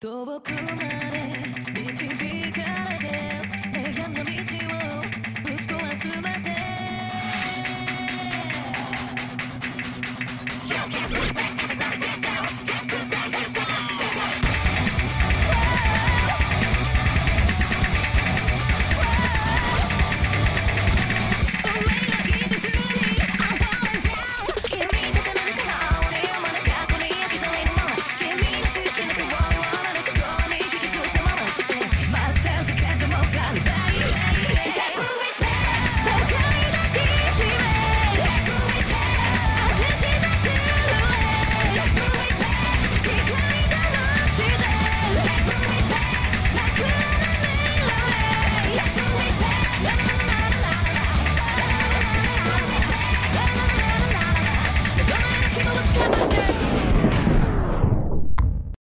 遠くまで